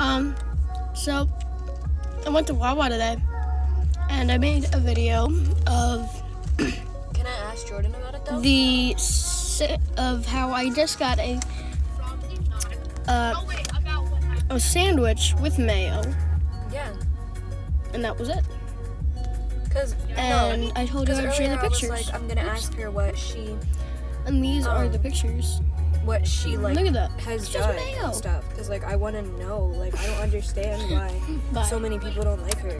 Um, so I went to Wawa today, and I made a video of Can I ask Jordan about it though? the si- of how I just got a uh, a sandwich with mayo, yeah, and that was it. cause And no, I told you 'cause I'd share earlier the I was pictures. like, I'm gonna ask her what she, and these are the um, pictures. What she like Look at that. has It's done and stuff. Cause like I want to know. Like I don't understand why Bye. so many people don't like her.